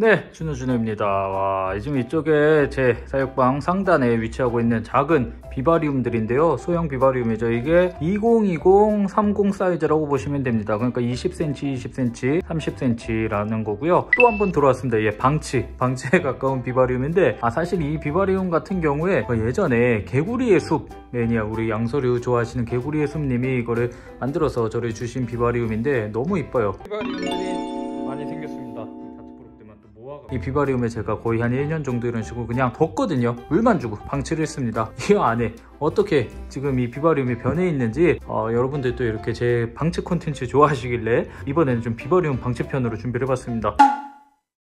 네, 준호준호입니다. 와, 지금 이쪽에 제 사육방 상단에 위치하고 있는 작은 비바리움들인데요. 소형 비바리움이죠. 이게 2020, 30 사이즈라고 보시면 됩니다. 그러니까 20cm, 20cm, 30cm라는 거고요. 또 한 번 들어왔습니다. 얘 방치, 방치에 가까운 비바리움인데 아 사실 이 비바리움 같은 경우에 예전에 개구리의 숲 매니아 우리 양서류 좋아하시는 개구리의 숲님이 이거를 만들어서 저를 주신 비바리움인데 너무 이뻐요. 비바리움이. 이 비바리움에 제가 거의 한 1년 정도 이런 식으로 그냥 뒀거든요. 물만 주고 방치를 했습니다. 이 안에 어떻게 지금 이 비바리움이 변해 있는지 어, 여러분들도 이렇게 제 방치 콘텐츠 좋아하시길래 이번에는 좀 비바리움 방치편으로 준비를 해봤습니다.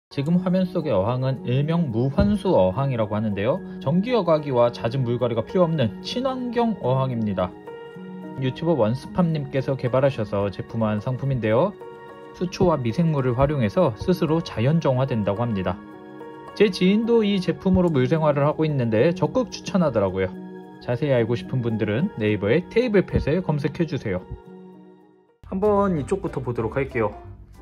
지금 화면 속의 어항은 일명 무환수 어항이라고 하는데요. 전기 여과기와 잦은 물갈이가 필요 없는 친환경 어항입니다. 유튜버 원스팜님께서 개발하셔서 제품화한 상품인데요 수초와 미생물을 활용해서 스스로 자연정화된다고 합니다. 제 지인도 이 제품으로 물생활을 하고 있는데 적극 추천하더라고요. 자세히 알고 싶은 분들은 네이버에 테이블 펫을 검색해주세요. 한번 이쪽부터 보도록 할게요.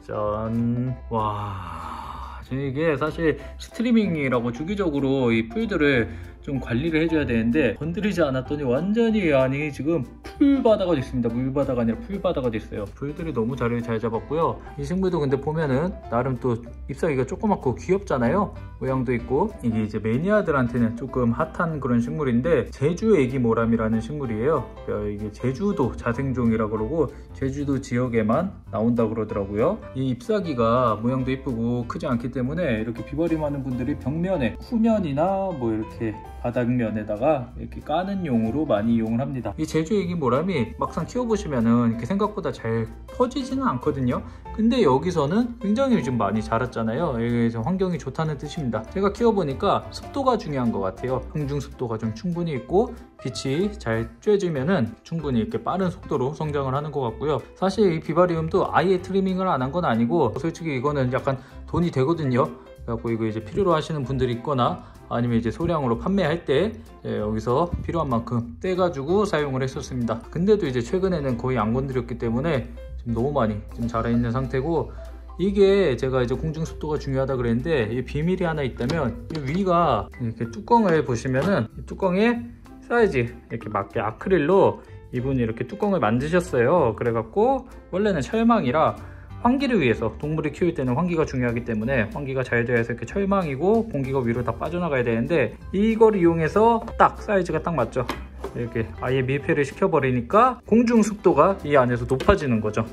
짠. 와. 이게 사실 스트리밍이라고 주기적으로 이 풀들을 좀 관리를 해줘야 되는데 건드리지 않았더니 완전히 안이 지금 풀바다가 됐습니다. 물바다가 아니라 풀바다가 됐어요. 풀들이 너무 자리를 잘 잡았고요. 이 식물도 근데 보면은 나름 또 잎사귀가 조그맣고 귀엽잖아요. 모양도 있고. 이게 이제 매니아들한테는 조금 핫한 그런 식물인데 제주 애기모람이라는 식물이에요. 그러니까 이게 제주도 자생종이라 그러고 제주도 지역에만 나온다 그러더라고요. 이 잎사귀가 모양도 이쁘고 크지 않기 때문에 이렇게 많은 분들이 벽면에 후면이나 뭐 이렇게 바닥면에다가 이렇게 까는 용으로 많이 이용을 합니다. 이 제주 애기 모람이 막상 키워보시면은 이렇게 생각보다 잘 퍼지지는 않거든요. 근데 여기서는 굉장히 좀 많이 자랐잖아요. 그래서 환경이 좋다는 뜻입니다. 제가 키워보니까 습도가 중요한 것 같아요. 흥중 습도가 좀 충분히 있고 빛이 잘 쬐지면은 충분히 이렇게 빠른 속도로 성장을 하는 것 같고요. 사실 이 비바리움도 아예 트리밍을 안 한 건 아니고 솔직히 이거는 약간 돈이 되거든요 그래갖고 이거 이제 필요로 하시는 분들이 있거나 아니면 이제 소량으로 판매할 때 예, 여기서 필요한 만큼 떼가지고 사용을 했었습니다. 근데도 이제 최근에는 거의 안 건드렸기 때문에 지금 너무 많이 좀 자라 있는 상태고 이게 제가 이제 공중 습도가 중요하다 그랬는데 이 비밀이 하나 있다면 위가 이렇게 뚜껑을 보시면은 뚜껑에 사이즈 이렇게 맞게 아크릴로 이분이 이렇게 뚜껑을 만드셨어요. 그래갖고 원래는 철망이라 환기를 위해서 동물을 키울 때는 환기가 중요하기 때문에 환기가 잘 되어서 이렇게 철망이고 공기가 위로 다 빠져나가야 되는데 이걸 이용해서 딱 사이즈가 딱 맞죠? 이렇게 아예 밀폐를 시켜버리니까 공중 습도가 이 안에서 높아지는 거죠.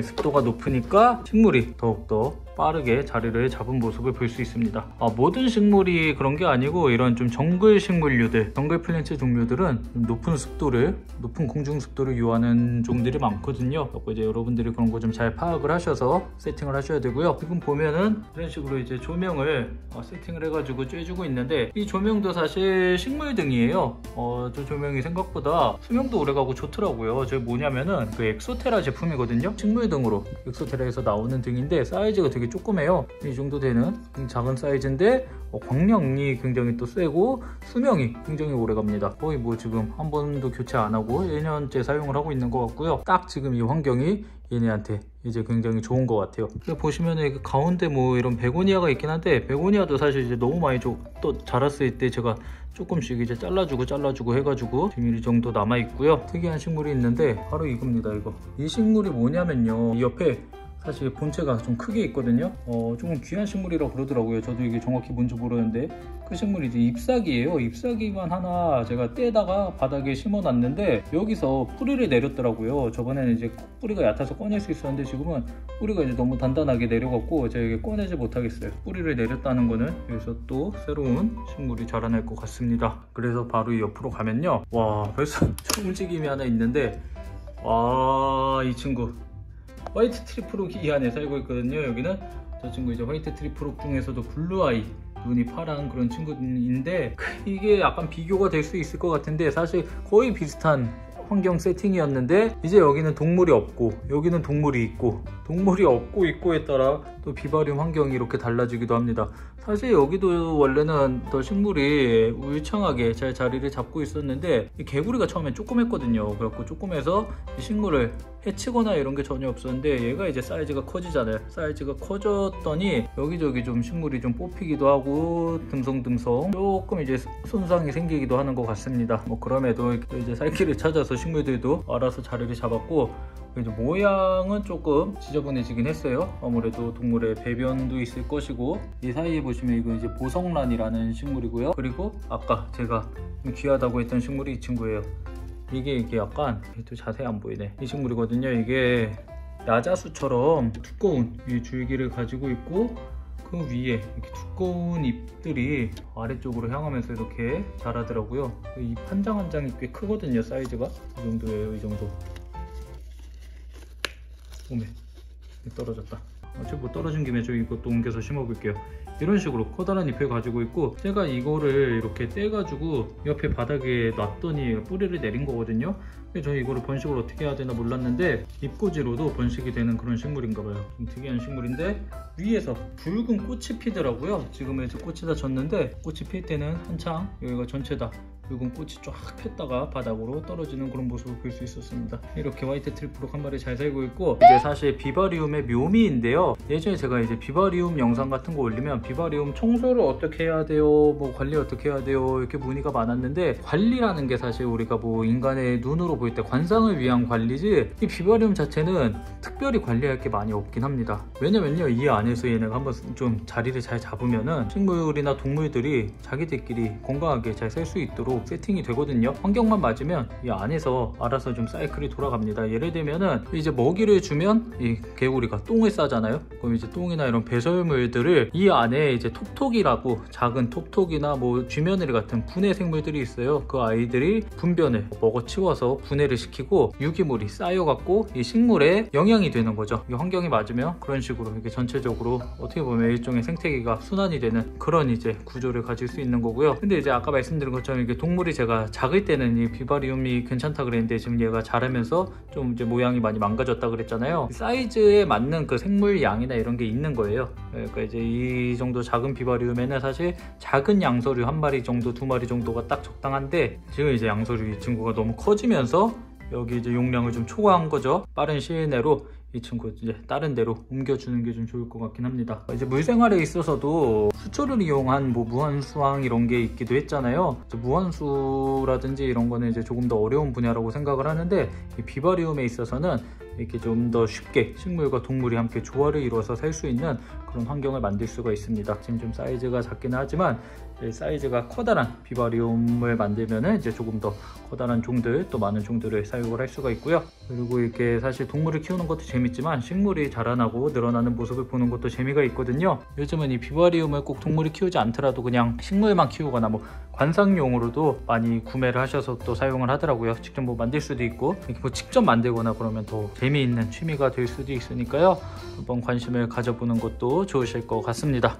습도가 높으니까 식물이 더욱더 빠르게 자리를 잡은 모습을 볼 수 있습니다. 아, 모든 식물이 그런 게 아니고 이런 좀 정글 식물류들 정글 플랜트 종류들은 높은 습도를 높은 공중 습도를 요하는 종들이 많거든요. 이제 여러분들이 그런 거 좀 잘 파악을 하셔서 세팅을 하셔야 되고요. 지금 보면은 이런 식으로 이제 조명을 어, 세팅을 해가지고 쬐주고 있는데 이 조명도 사실 식물등이에요. 어, 저 조명이 생각보다 수명도 오래가고 좋더라고요. 저 뭐냐면은 그 엑소테라 제품이거든요. 식물등으로 엑소테라에서 나오는 등인데 사이즈가 되게 조그매요. 이 정도 되는 작은 사이즈인데 어, 광량이 굉장히 또 세고 수명이 굉장히 오래 갑니다. 거의 뭐 지금 한 번도 교체 안 하고 1년째 사용을 하고 있는 것 같고요. 딱 지금 이 환경이 얘네한테 이제 굉장히 좋은 것 같아요. 보시면 가운데 뭐 이런 베고니아가 있긴 한데 베고니아도 사실 이제 너무 많이 또 자랐을 때 제가 조금씩 이제 잘라주고 잘라주고 해가지고 지금 이 정도 남아 있고요. 특이한 식물이 있는데 바로 이겁니다 이거. 이 식물이 뭐냐면요. 이 옆에 사실 본체가 좀 크게 있거든요. 어, 조금 귀한 식물이라고 그러더라고요. 저도 이게 정확히 뭔지 모르는데 그 식물이 이제 잎사귀예요. 잎사귀만 하나 제가 떼다가 바닥에 심어 놨는데 여기서 뿌리를 내렸더라고요. 저번에는 이제 뿌리가 얕아서 꺼낼 수 있었는데 지금은 뿌리가 이제 너무 단단하게 내려갔고 제가 꺼내지 못하겠어요. 뿌리를 내렸다는 거는 여기서 또 새로운 식물이 자라날 것 같습니다. 그래서 바로 이 옆으로 가면요. 와 벌써 움직임이 하나 있는데 와 이 친구 white tree frog 이 안에 살고 있거든요. 여기는 저 친구 이제 white tree frog 중에서도 blue eye 눈이 파란 그런 친구인데 이게 약간 비교가 될 수 있을 것 같은데 사실 거의 비슷한 환경 세팅이었는데 이제 여기는 동물이 없고 여기는 동물이 있고 동물이 없고 있고에 따라 또 vivarium 환경이 이렇게 달라지기도 합니다. 사실 여기도 원래는 더 식물이 울창하게 잘 자리를 잡고 있었는데 이 개구리가 처음엔 조그맸거든요. 그래갖고 조그매서 이 식물을 해치거나 이런 게 전혀 없었는데 얘가 이제 사이즈가 커지잖아요. 사이즈가 커졌더니 여기저기 좀 식물이 좀 뽑히기도 하고 듬성듬성 조금 이제 손상이 생기기도 하는 것 같습니다. 뭐 그럼에도 이제 살길을 찾아서 식물들도 알아서 자리를 잡았고 이제 모양은 조금 지저분해지긴 했어요. 아무래도 동물의 배변도 있을 것이고 이 사이에 보시면 이거 이제 보성란이라는 식물이고요. 그리고 아까 제가 귀하다고 했던 식물이 이 친구예요. 이게 이게 약간 또 자세히 안 보이네. 이 식물이거든요. 이게 야자수처럼 두꺼운 이 줄기를 가지고 있고 그 위에 이렇게 두꺼운 잎들이 아래쪽으로 향하면서 이렇게 자라더라고요. 이 한 장 한 장이 꽤 크거든요. 사이즈가 이 정도예요. 이 정도. 오메 떨어졌다 어차피 뭐 떨어진 김에 저 이것도 옮겨서 심어볼게요 이런 식으로 커다란 잎을 가지고 있고 제가 이거를 이렇게 떼가지고 옆에 바닥에 놨더니 뿌리를 내린 거거든요 근데 저 이거를 번식을 어떻게 해야 되나 몰랐는데 잎꽂이로도 번식이 되는 그런 식물인가 봐요. 좀 특이한 식물인데 위에서 붉은 꽃이 피더라고요. 지금은 이제 꽃이 다 졌는데 꽃이 필 때는 한창 여기가 전체 다. 붉은 꽃이 쫙 폈다가 바닥으로 떨어지는 그런 모습을 볼 수 있었습니다. 이렇게 white tree frog 한 마리 잘 살고 있고 이제 사실 vivarium의 묘미인데요. 예전에 제가 이제 vivarium 영상 같은 거 올리면 vivarium 청소를 어떻게 해야 돼요? 뭐 관리 어떻게 해야 돼요? 이렇게 문의가 많았는데 관리라는 게 사실 우리가 뭐 인간의 눈으로 볼때 관상을 위한 관리지 이 vivarium 자체는 특별히 관리할 게 많이 없긴 합니다. 왜냐면요 이 안에서 얘네가 한번 좀 자리를 잘 잡으면은 식물이나 동물들이 자기들끼리 건강하게 잘 살 수 있도록 세팅이 되거든요. 환경만 맞으면 이 안에서 알아서 좀 사이클이 돌아갑니다. 예를 들면은 이제 먹이를 주면 이 개구리가 똥을 싸잖아요. 그럼 이제 똥이나 이런 배설물들을 이 안에 이제 톡톡이라고 작은 톡톡이나 뭐 쥐며느리 같은 분해 생물들이 있어요. 그 아이들이 분변을 먹어치워서 분해를 시키고 유기물이 쌓여갖고 이 식물에 영향이 되는 거죠. 이 환경이 맞으면 그런 식으로 이렇게 전체적으로 어떻게 보면 일종의 생태계가 순환이 되는 그런 이제 구조를 가질 수 있는 거고요. 근데 이제 아까 말씀드린 것처럼 이게 동물이 제가 작을 때는 이 비바리움이 괜찮다 그랬는데 지금 얘가 자라면서 좀 이제 모양이 많이 망가졌다 그랬잖아요. 사이즈에 맞는 그 생물 양이나 이런 게 있는 거예요. 그러니까 이제 이 정도 작은 비바리움에는 사실 작은 양서류 한 마리 정도 두 마리 정도가 딱 적당한데 지금 이제 양서류 이 친구가 너무 커지면서 여기 이제 용량을 좀 초과한 거죠 빠른 시일 내로 이 친구 이제 다른 데로 옮겨주는 게 좀 좋을 것 같긴 합니다. 이제 물생활에 있어서도 수초를 이용한 뭐 무한수황 이런 게 있기도 했잖아요. 무한수라든지 이런 거는 이제 조금 더 어려운 분야라고 생각을 하는데 이 비바리움에 있어서는 이렇게 좀 더 쉽게 식물과 동물이 함께 조화를 이루어서 살 수 있는 그런 환경을 만들 수가 있습니다. 지금 좀 사이즈가 작기는 하지만 사이즈가 커다란 비바리움을 만들면 이제 조금 더 커다란 종들 또 많은 종들을 사육을 할 수가 있고요. 그리고 이렇게 사실 동물을 키우는 것도 재밌지만 식물이 자라나고 늘어나는 모습을 보는 것도 재미가 있거든요. 요즘은 이 비바리움을 꼭 동물이 키우지 않더라도 그냥 식물만 키우거나 뭐 관상용으로도 많이 구매를 하셔서 또 사용을 하더라고요. 직접 뭐 만들 수도 있고 뭐 직접 만들거나 그러면 더 재미있는 취미가 될 수도 있으니까요. 한번 관심을 가져보는 것도 좋으실 것 같습니다.